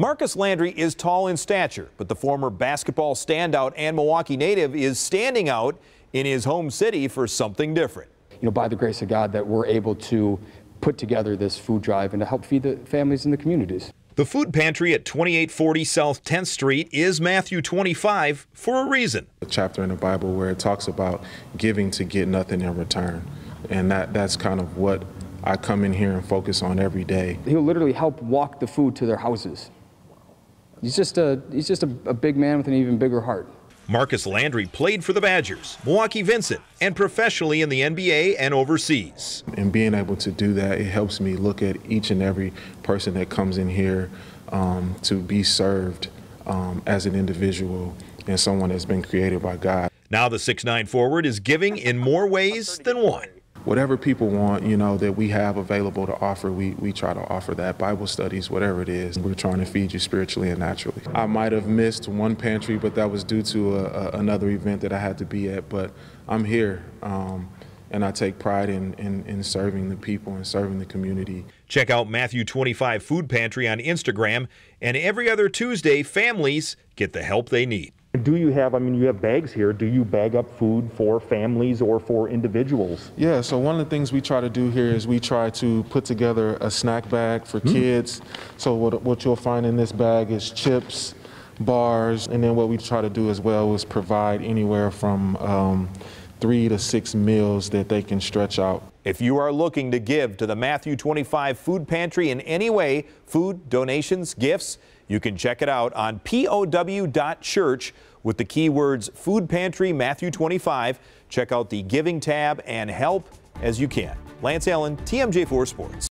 Marcus Landry is tall in stature, but the former basketball standout and Milwaukee native is standing out in his home city for something different. You know, by the grace of God, that we're able to put together this food drive and to help feed the families in the communities. The food pantry at 2840 South 10th Street is Matthew 25 for a reason. A chapter in the Bible where it talks about giving to get nothing in return. And that, that's kind of what I come in here and focus on every day. He'll literally help walk the food to their houses. He's just a, he's just a, a big man with an even bigger heart. Marcus Landry played for the Badgers, Milwaukee Vincent, and professionally in the NBA and overseas. And being able to do that, it helps me look at each and every person that comes in here um, to be served um, as an individual and someone that's been created by God. Now the 6'9 forward is giving in more ways than one whatever people want, you know, that we have available to offer, we, we try to offer that. Bible studies, whatever it is, we're trying to feed you spiritually and naturally. I might have missed one pantry, but that was due to a, a, another event that I had to be at. But I'm here. Um, and I take pride in, in, in, serving the people and serving the community. Check out Matthew 25 Food Pantry on Instagram, and every other Tuesday, families get the help they need. Do you have, I mean, you have bags here. Do you bag up food for families or for individuals? Yeah, so one of the things we try to do here is we try to put together a snack bag for mm. kids. So what, what you'll find in this bag is chips, bars, and then what we try to do as well is provide anywhere from um, three to six meals that they can stretch out. If you are looking to give to the Matthew 25 Food Pantry in any way, food, donations, gifts, you can check it out on POW.church with the keywords Food Pantry Matthew 25. Check out the Giving tab and help as you can. Lance Allen, TMJ4 Sports.